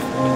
Bye.